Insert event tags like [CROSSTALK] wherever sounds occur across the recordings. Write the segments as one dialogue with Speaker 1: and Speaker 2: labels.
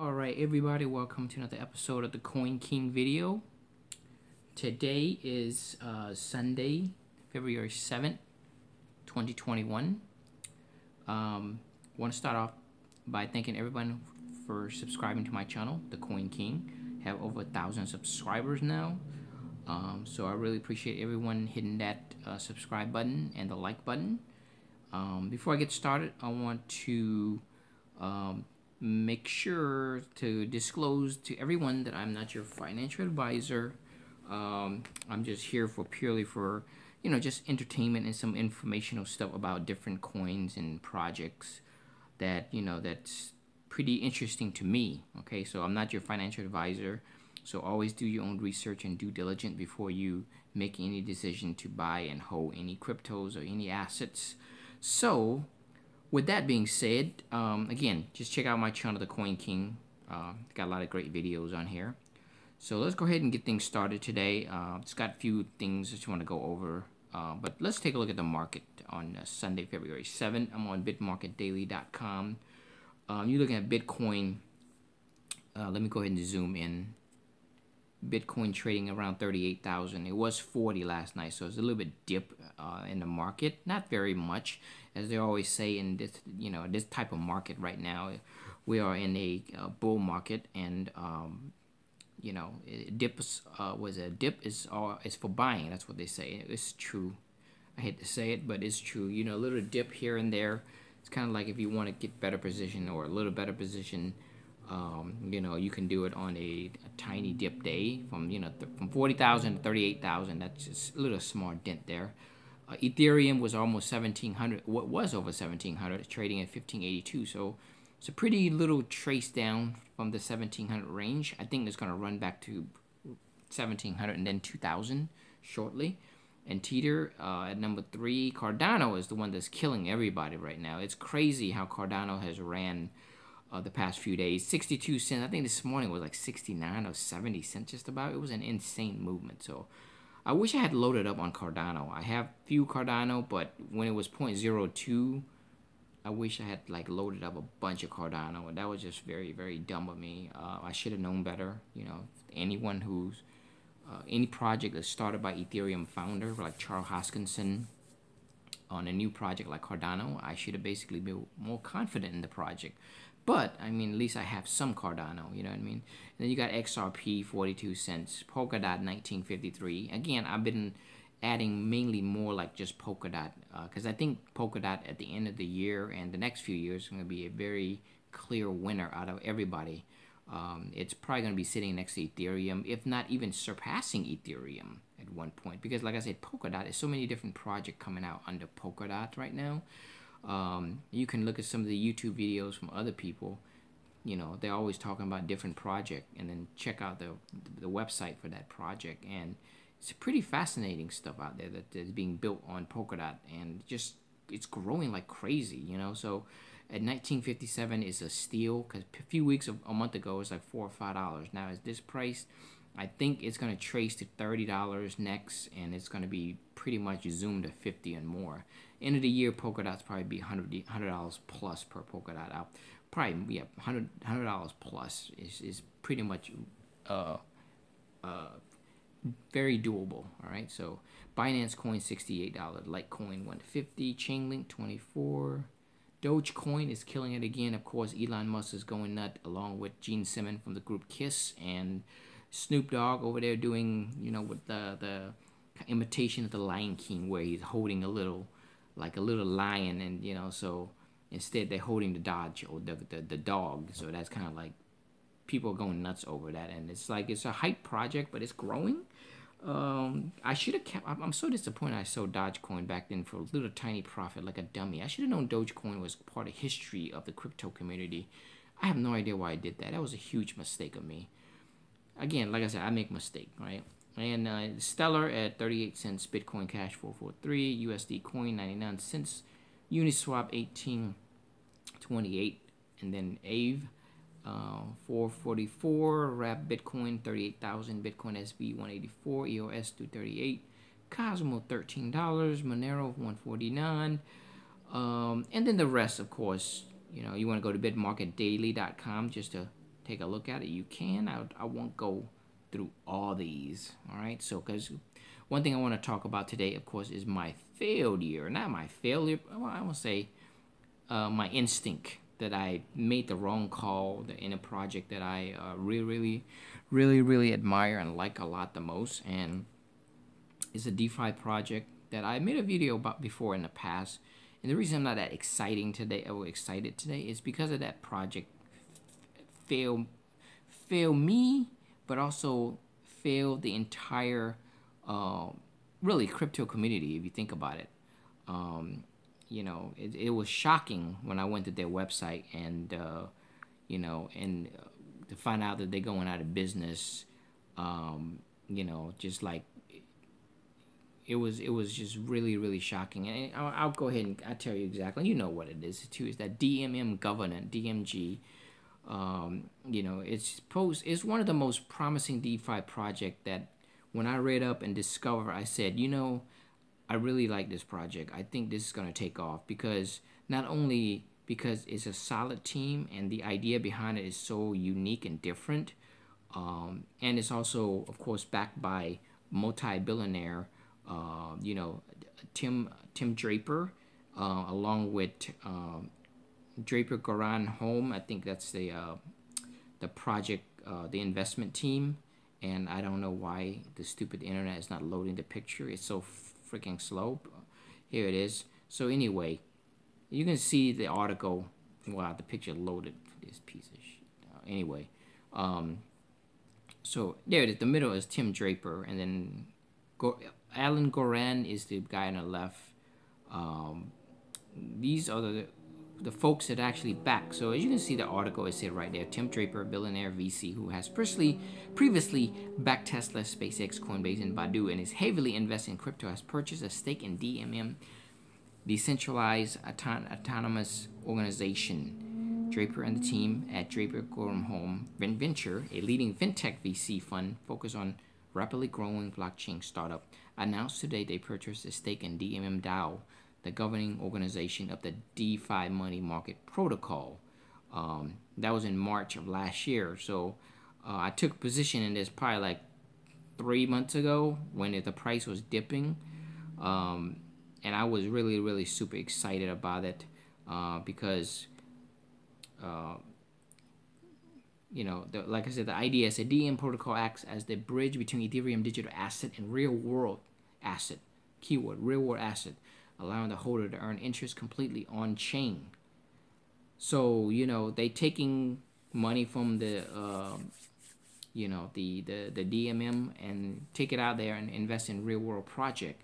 Speaker 1: Alright everybody, welcome to another episode of the Coin King video. Today is uh, Sunday, February 7th, 2021. Um, want to start off by thanking everyone for subscribing to my channel, The Coin King. Have over a thousand subscribers now. Um, so I really appreciate everyone hitting that uh, subscribe button and the like button. Um, before I get started, I want to um, make sure to disclose to everyone that I'm not your financial advisor. Um, I'm just here for purely for, you know, just entertainment and some informational stuff about different coins and projects that, you know, that's pretty interesting to me. Okay, so I'm not your financial advisor. So always do your own research and due diligence before you make any decision to buy and hold any cryptos or any assets. So with that being said, um, again, just check out my channel, The Coin King. Uh, got a lot of great videos on here. So let's go ahead and get things started today. Uh, just got a few things I just want to go over. Uh, but let's take a look at the market on uh, Sunday, February 7th. I'm on bitmarketdaily.com. Um, you're looking at Bitcoin. Uh, let me go ahead and zoom in. Bitcoin trading around 38,000. It was 40 last night, so it's a little bit dip uh, in the market. Not very much, as they always say in this, you know, this type of market right now. We are in a uh, bull market, and um, you know, dips uh, was a dip is all is for buying. That's what they say. It's true. I hate to say it, but it's true. You know, a little dip here and there. It's kind of like if you want to get better position or a little better position um, you know, you can do it on a, a tiny dip day from you know from forty thousand to thirty eight thousand. That's just a little small dent there. Uh, Ethereum was almost seventeen hundred. What was over seventeen hundred, trading at fifteen eighty two. So it's a pretty little trace down from the seventeen hundred range. I think it's going to run back to seventeen hundred and then two thousand shortly. And Tether uh, at number three. Cardano is the one that's killing everybody right now. It's crazy how Cardano has ran uh, the past few days. 62 cents. I think this morning was like 69 or 70 cents just about. It was an insane movement. So I wish I had loaded up on Cardano. I have few Cardano, but when it was 0.02, I wish I had like loaded up a bunch of Cardano. And that was just very, very dumb of me. Uh, I should have known better. You know, anyone who's uh, any project that's started by Ethereum founder like Charles Hoskinson on a new project like Cardano, I should have basically been more confident in the project. But I mean, at least I have some Cardano. You know what I mean? And then you got XRP, forty-two cents. Polkadot, nineteen fifty-three. Again, I've been adding mainly more like just Polkadot because uh, I think Polkadot at the end of the year and the next few years is going to be a very clear winner out of everybody. Um, it's probably going to be sitting next to Ethereum, if not even surpassing Ethereum at one point. Because, like I said, Polkadot, is so many different projects coming out under Polkadot right now. Um, you can look at some of the YouTube videos from other people. You know, they're always talking about different project, and then check out the the website for that project. And it's pretty fascinating stuff out there that is being built on Polkadot, and just it's growing like crazy. You know, so at 1957 is a steal because a few weeks of, a month ago it was like four or five dollars. Now at this price, I think it's gonna trace to thirty dollars next, and it's gonna be pretty much zoomed to fifty and more. End of the year, Polkadot's probably be hundred dollars plus per Polkadot out. Probably yeah, hundred hundred dollars plus is is pretty much uh uh very doable. All right, so Binance Coin sixty eight dollars, Litecoin one fifty, Chainlink twenty four. Dogecoin is killing it again. Of course, Elon Musk is going nut along with Gene Simmons from the group Kiss and Snoop Dogg over there doing, you know, with the the imitation of the Lion King, where he's holding a little like a little lion, and you know, so instead they're holding the dodge or the the, the dog. So that's kind of like people are going nuts over that, and it's like it's a hype project, but it's growing. Um, I should have kept. I'm, I'm so disappointed. I sold Dogecoin back then for a little tiny profit, like a dummy. I should have known Dogecoin was part of history of the crypto community. I have no idea why I did that. That was a huge mistake of me. Again, like I said, I make mistake, right? And uh, Stellar at 38 cents, Bitcoin Cash 443, USD Coin 99 cents, Uniswap 1828, and then Aave uh, 444, Wrap Bitcoin 38,000, Bitcoin SV 184, EOS 238, Cosmo $13, Monero 149, um, and then the rest, of course, you know, you want to go to bitmarketdaily.com just to take a look at it, you can. I, I won't go through all these. All right. So, because one thing I want to talk about today, of course, is my failure. Not my failure. Well, I to say uh, my instinct that I made the wrong call in a project that I uh, really, really, really, really admire and like a lot the most. And it's a DeFi project that I made a video about before in the past. And the reason I'm not that exciting today, or excited today, is because of that project fail, fail me, but also fail the entire, uh, really crypto community. If you think about it, um, you know, it, it was shocking when I went to their website and, uh, you know, and uh, to find out that they're going out of business, um, you know, just like it was it was just really really shocking. And I'll, I'll, go ahead and I'll tell you exactly you know what it is. Too is that? DMM governance DMG um, you know it's supposed it's one of the most promising DeFi project that when I read up and discover I said you know I really like this project. I think this is gonna take off because not only because it's a solid team and the idea behind it is so unique and different um, and it's also of course backed by multi-billionaire uh, you know, Tim Tim Draper, uh, along with um, Draper Goren Holm. I think that's the uh, the project, uh, the investment team. And I don't know why the stupid internet is not loading the picture. It's so freaking slow. Here it is. So anyway, you can see the article. Wow, the picture loaded. This piece of shit. Uh, anyway, um, so there it is. The middle is Tim Draper, and then go Alon Goren is the guy on the left. Um, these are the the folks that actually back. So as you can see, the article is here right there. Tim Draper, billionaire VC who has previously previously backed Tesla, SpaceX, Coinbase, and Baidu, and is heavily invested in crypto, has purchased a stake in DMM, decentralized auton- autonomous organization. Draper and the team at Draper Goren Holm Venture, a leading fintech VC fund focused on rapidly growing blockchain startup, announced today they purchased a stake in DMM DAO, the governing organization of the DeFi money market protocol. Um, that was in March of last year. So uh, I took position in this probably like three months ago when it, the price was dipping. Um, and I was really, really super excited about it uh, because uh, you know, the, like I said, the is a protocol acts as the bridge between Ethereum digital asset and real world asset. Keyword, real world asset, allowing the holder to earn interest completely on chain. So, you know, they taking money from the, uh, you know, the, the, the DMM and take it out there and invest in real world project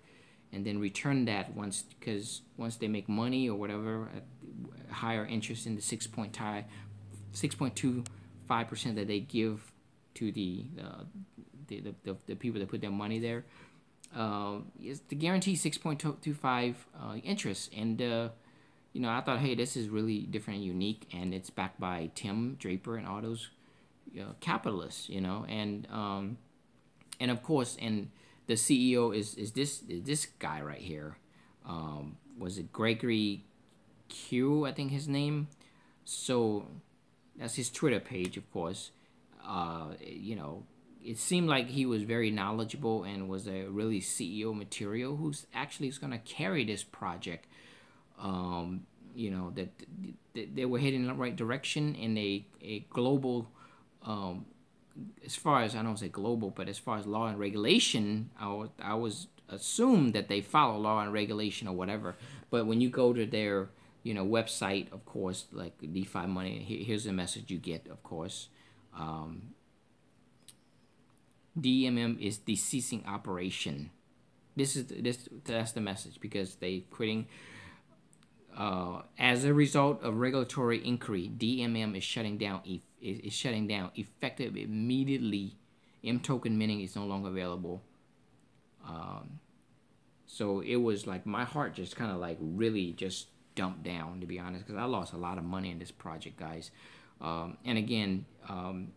Speaker 1: and then return that once, because once they make money or whatever, higher interest in the 6 point tie, six point two five percent that they give to the, uh, the, the, the, the, people that put their money there uh, is the guarantee 6.25 uh, interest. And uh, you know I thought hey this is really different and unique and it's backed by Tim Draper and all those capitalists you know? And um, and of course and the CEO is is this is this guy right here. Um, was it Gregory Q I think his name? So that's his Twitter page, of course. Uh, you know, it seemed like he was very knowledgeable and was a really CEO material who's actually is going to carry this project. Um, you know that, they were heading in the right direction in a a global. Um, as far as I don't say global, but as far as law and regulation, I was, was assumed that they follow law and regulation or whatever. But when you go to their you know website of course like defi money here's the message you get of course um, dmm is the ceasing operation. This is this that's the message because they quitting uh, as a result of regulatory inquiry dmm is shutting down is, is shutting down effective immediately. M token minting is no longer available. Um, so it was like my heart just kind of like really just dumped down to be honest because I lost a lot of money in this project guys. Um, and again um,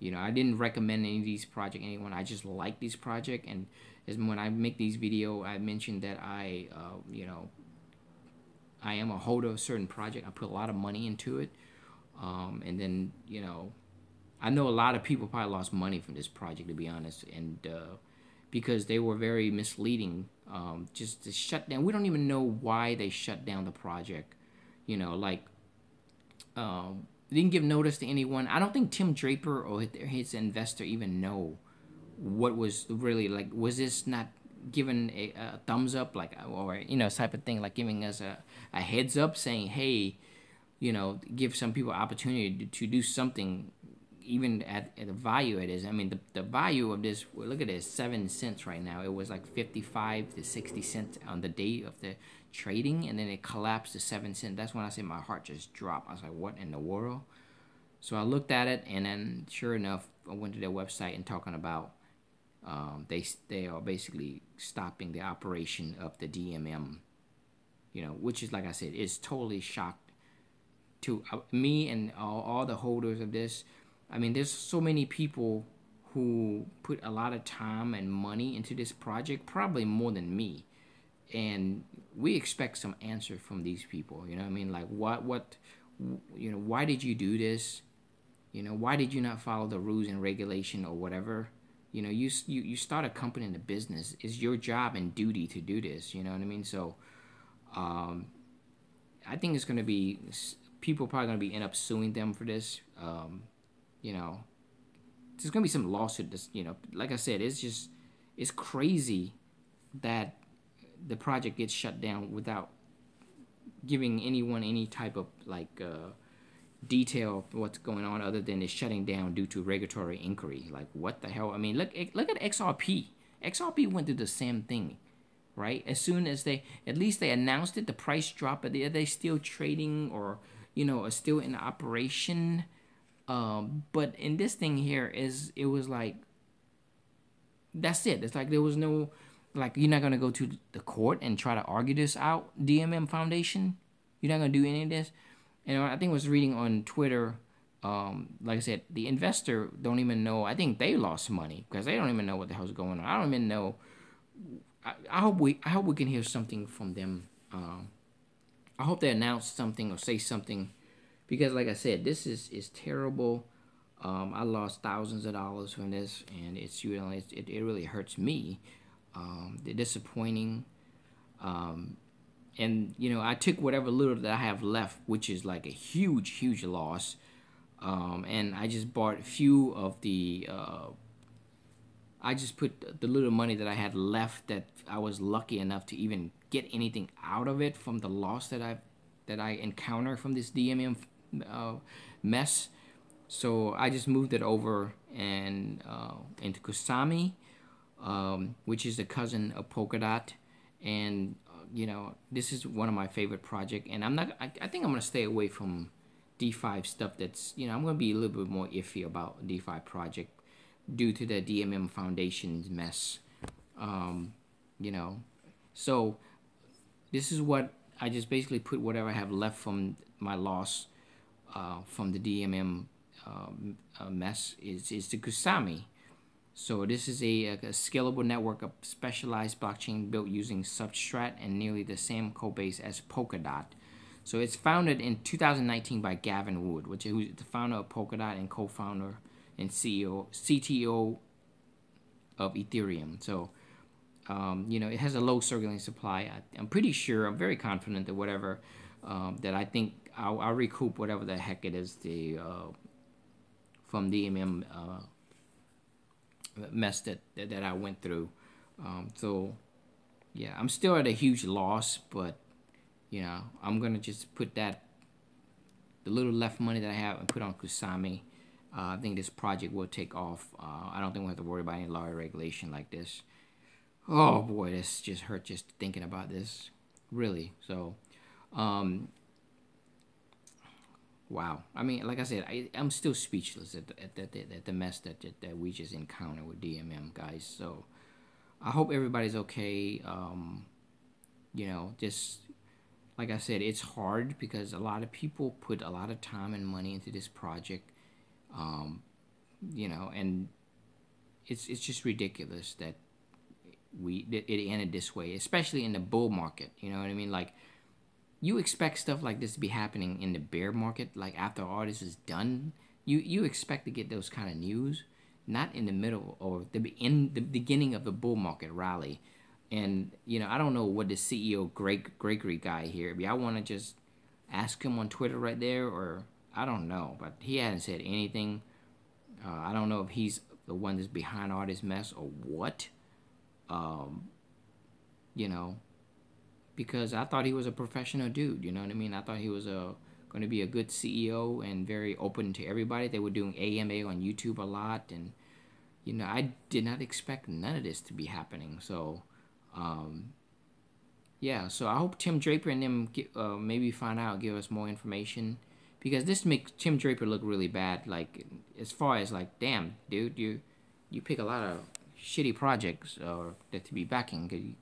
Speaker 1: you know I didn't recommend any of these project anyone I just like this project and as when I make these video I mentioned that I uh, you know I am a holder of a certain project I put a lot of money into it Um, and then you know, I know a lot of people probably lost money from this project to be honest, and uh, because they were very misleading. Um, just to shut down. We don't even know why they shut down the project. You know, like um, didn't give notice to anyone. I don't think Tim Draper or his investor even know what was really like. Was this not given a, a thumbs up, like or you know type of thing, like giving us a, a heads up, saying, hey, you know, give some people opportunity to, to do something even at, at the value it is. I mean, the, the value of this, look at this, seven cents right now. It was like 55 to 60 cents on the day of the trading, and then it collapsed to seven cents. That's when I said my heart just dropped. I was like, what in the world? So I looked at it, and then sure enough, I went to their website and talking about um, they they are basically stopping the operation of the DMM, you know, which is like I said, is totally shocked to uh, me and all, all the holders of this I mean, there's so many people who put a lot of time and money into this project, probably more than me. And we expect some answer from these people. You know, I mean, like what, what, you know, why did you do this? You know, why did you not follow the rules and regulation or whatever? You know, you you you start a company in the business. It's your job and duty to do this. You know what I mean? So, um, I think it's gonna be people probably gonna be end up suing them for this. Um, you know, there's gonna be some lawsuit. That's, you know, like I said, it's just it's crazy that the project gets shut down without giving anyone any type of like uh, detail of what's going on other than it's shutting down due to regulatory inquiry. Like what the hell? I mean, look look at XRP. XRP went through the same thing, right? As soon as they at least they announced it, the price dropped, but are they still trading or you know are still in operation? Um, but in this thing here is it was like that's it. It's like there was no like you're not gonna go to the court and try to argue this out. DMM Foundation, you're not gonna do any of this. And I think I was reading on Twitter. Um, like I said, the investor don't even know. I think they lost money because they don't even know what the hell's going on. I don't even know. I, I hope we I hope we can hear something from them. Um, I hope they announce something or say something because like I said, this is is terrible. Um, I lost thousands of dollars from this, and it's you know it, it really hurts me. Um, disappointing, um, and you know I took whatever little that I have left, which is like a huge huge loss, um, and I just bought a few of the. Uh, I just put the little money that I had left that I was lucky enough to even get anything out of it from the loss that I that I encounter from this DMM uh, mess. So I just moved it over and uh, into Kusama, um, which is the cousin of Polkadot, and uh, you know this is one of my favorite project. And I'm not. I, I think I'm gonna stay away from DeFi stuff. That's you know I'm gonna be a little bit more iffy about DeFi project due to the DMM Foundation's mess. Um, you know, so this is what I just basically put whatever I have left from my loss uh, from the DMM um, uh, mess is, is the Kusama. So this is a, a, scalable network of specialized blockchain built using Substrate and nearly the same code base as Polkadot. So it's founded in 2019 by Gavin Wood, which is the founder of Polkadot and co-founder and CEO, CTO of Ethereum. So, um, you know, it has a low circulating supply. I, am pretty sure, I'm very confident that whatever um, that I think I'll, I'll, recoup whatever the heck it is the uh, from the MM uh, mess that, that, that I went through. Um, so yeah, I'm still at a huge loss, but you know I'm gonna just put that the little left money that I have and put on Kusami. Uh, I think this project will take off. Uh, I don't think we have to worry about any law regulation like this. Oh boy, this just hurt just thinking about this. Really. So, um, wow. I mean, like I said, I, I'm still speechless at at, the, at the mess that, that we just encountered with DMM, guys. So I hope everybody's okay. Um, you know, just like I said, it's hard because a lot of people put a lot of time and money into this project. Um, you know, and it's it's just ridiculous that we it ended this way, especially in the bull market. You know what I mean? Like you expect stuff like this to be happening in the bear market, like after all this is done. You you expect to get those kind of news, not in the middle or the in the beginning of the bull market rally. And you know, I don't know what the CEO Greg Gregory guy here. But I want to just ask him on Twitter right there, or I don't know, but he hasn't said anything. Uh, I don't know if he's the one that's behind all this mess or what. Um, you know, because I thought he was a professional dude. You know what I mean? I thought he was a going to be a good CEO and very open to everybody. They were doing AMA on YouTube a lot, and you know, I did not expect none of this to be happening. So, um, yeah. So I hope Tim Draper and them get, uh, maybe find out, give us more information, because this makes Tim Draper look really bad. Like as far as like, damn, dude, you you pick a lot of shitty projects or uh, that to be backing.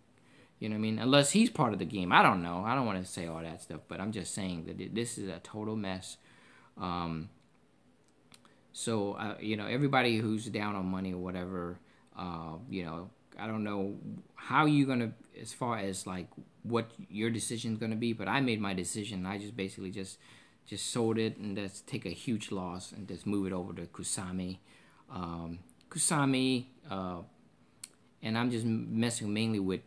Speaker 1: You, know what I mean? Unless he's part of the game. I don't know. I don't want to say all that stuff, but I'm just saying that this is a total mess. Um, so, uh, you know, everybody who's down on money or whatever, uh, you know, I don't know how you're going to, as far as like what your decision is going to be, but I made my decision. I just basically just just sold it and just take a huge loss and just move it over to Kusami. Um, Kusama, uh, and I'm just messing mainly with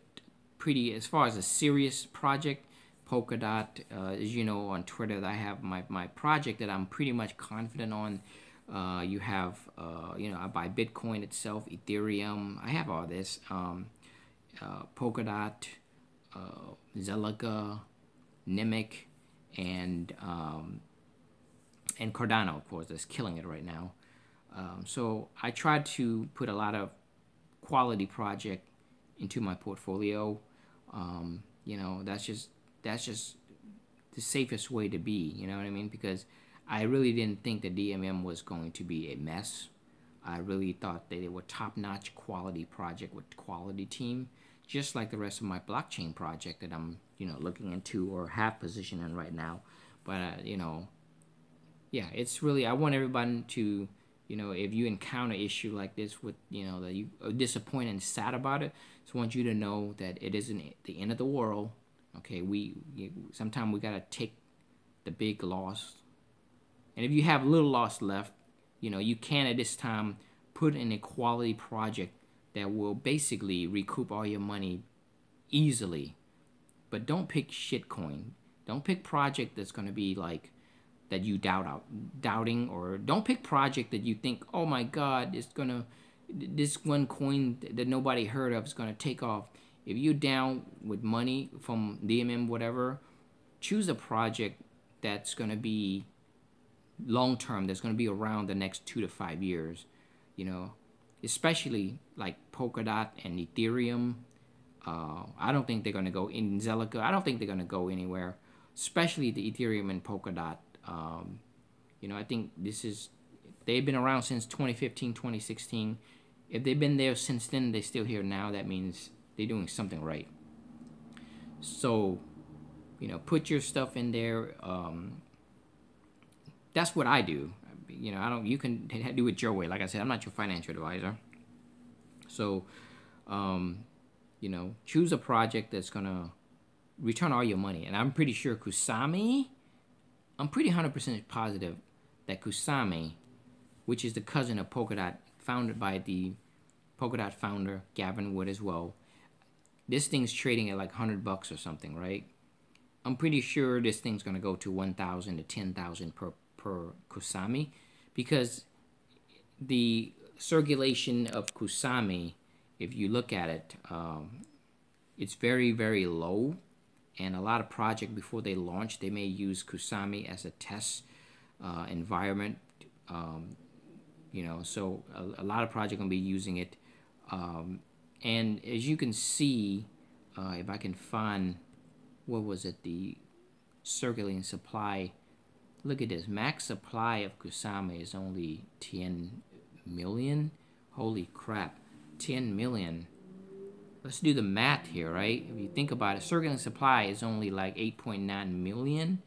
Speaker 1: pretty as far as a serious project. Polkadot, uh, as you know on Twitter, I have my, my project that I'm pretty much confident on. Uh, you have, uh, you know, I buy Bitcoin itself, Ethereum. I have all this. Um, uh, Polkadot, uh, Zilliqa, Nimiq, and um, and Cardano, of course, that's killing it right now. Um, so I tried to put a lot of quality project into my portfolio. Um, you know, that's just that's just the safest way to be. You know what I mean? Because I really didn't think the DMM was going to be a mess. I really thought that they were top-notch quality project with quality team, just like the rest of my blockchain project that I'm you know looking into or have position in right now. But uh, you know, yeah, it's really I want everybody to you know if you encounter issue like this with you know that you are disappointed and sad about it just want you to know that it isn't the end of the world okay? We sometimes we got to take the big loss. And if you have little loss left you know you can at this time put in a quality project that will basically recoup all your money easily. But don't pick shitcoin don't pick project that's going to be like that you doubt out doubting or don't pick project that you think oh my god it's gonna this one coin that nobody heard of is gonna take off. If you're down with money from dmm whatever choose a project that's gonna be long term that's gonna be around the next two to five years you know? Especially like polkadot and ethereum uh, i don't think they're gonna go in zilliqa i don't think they're gonna go anywhere especially the ethereum and polkadot um, you know, I think this is they've been around since 2015, 2016. If they've been there since then, they're still here now. That means they're doing something right. So, you know, put your stuff in there. Um, that's what I do. You know, I don't. You can [LAUGHS] do it your way. Like I said, I'm not your financial advisor. So, um, you know, choose a project that's gonna return all your money. And I'm pretty sure Kusama I'm pretty 100% positive that Kusama, which is the cousin of Polkadot, founded by the Polkadot founder Gavin Wood as well, this thing's trading at like 100 bucks or something, right? I'm pretty sure this thing's going to go to 1,000 to 10,000 per, per Kusama because the circulation of Kusami, if you look at it, um, it's very, very low and a lot of project before they launch they may use Kusami as a test uh, environment um, you know so a, a lot of project gonna be using it. Um, and as you can see uh, if I can find what was it the circulating supply look at this max supply of kusama is only 10 million? Holy crap 10 million let's do the math here, right? If you think about it, circulating supply is only like 8.9 million.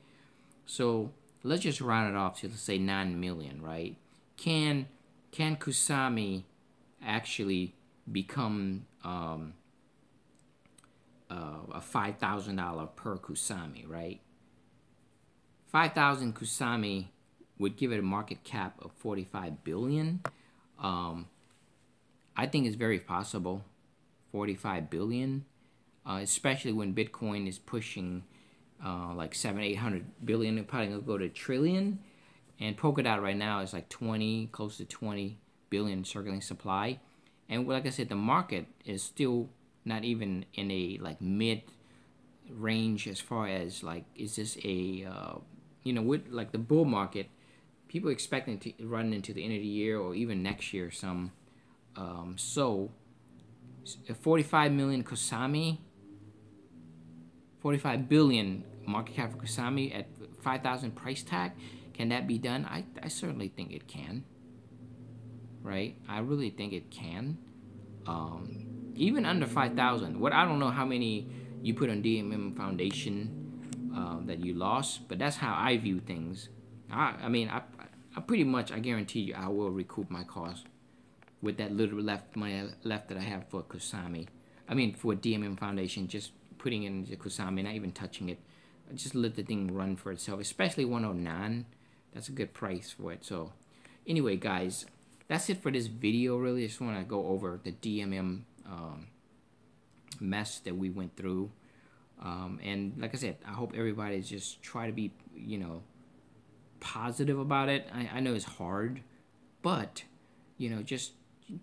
Speaker 1: So let's just round it off to let's say 9 million, right? Can can Kusama actually become um, uh, a $5,000 per Kusama, right? 5,000 Kusama would give it a market cap of 45 billion. Um, I think it's very possible, 45 billion, uh, especially when Bitcoin is pushing uh, like seven, eight hundred billion. It's probably gonna go to trillion, and Polkadot right now is like 20, close to 20 billion circulating supply, and like I said, the market is still not even in a like mid range as far as like is this a uh, you know with like the bull market people expecting to run into the end of the year or even next year some um, so 45 million Kusama 45 billion market cap for Kusama at 5000 price tag. Can that be done? I, I certainly think it can right? I really think it can. Um, even under 5000 what I don't know how many you put on DMM Foundation um, that you lost but that's how I view things. I, I mean I, I pretty much I guarantee you I will recoup my cost with that little left money left that I have for Kusama I mean for DMM Foundation just putting it into Kusama not even touching it. Just let the thing run for itself especially 109 that's a good price for it. So anyway guys that's it for this video really. I just want to go over the DMM um, mess that we went through. Um, and like I said, I hope everybody just try to be, you know, positive about it. I, I know it's hard, but you know, just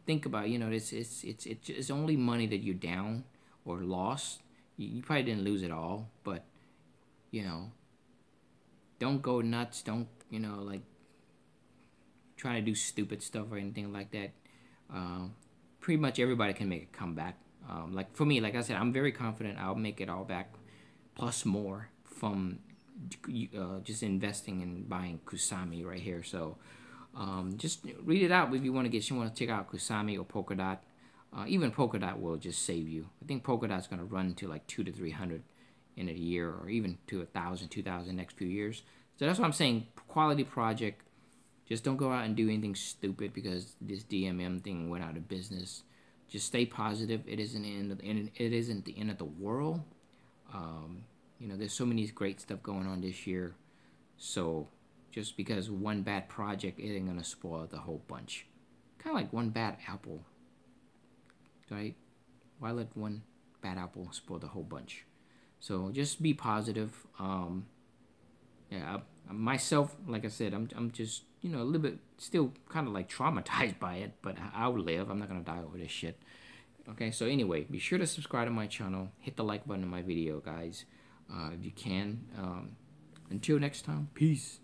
Speaker 1: think about, you know, it's it's it's it's only money that you're down or lost. You, you probably didn't lose it all, but you know, don't go nuts. Don't you know like try to do stupid stuff or anything like that. Uh, pretty much everybody can make a comeback. Um, like for me, like I said, I'm very confident I'll make it all back, plus more from uh, just investing and buying Kusami right here. So um, just read it out if you want to get you want to check out Kusama or Polkadot. Uh, even Polkadot will just save you. I think Polkadot's going to run to like two to three hundred in a year, or even to a thousand, two thousand next few years. So that's what I'm saying. Quality project just don't go out and do anything stupid because this DMM thing went out of business. Just stay positive. It isn't end. It isn't the end of the world. Um, you know, there's so many great stuff going on this year. So just because one bad project isn't gonna spoil the whole bunch. Kind of like one bad apple, right? Why let one bad apple spoil the whole bunch? So just be positive. Um, yeah, I, myself, like I said, I'm I'm just you know, a little bit still kind of like traumatized [LAUGHS] by it, but I'll live. I'm not gonna die over this shit. Okay, so anyway, be sure to subscribe to my channel. Hit the like button on my video, guys, uh, if you can. Um, until next time, peace.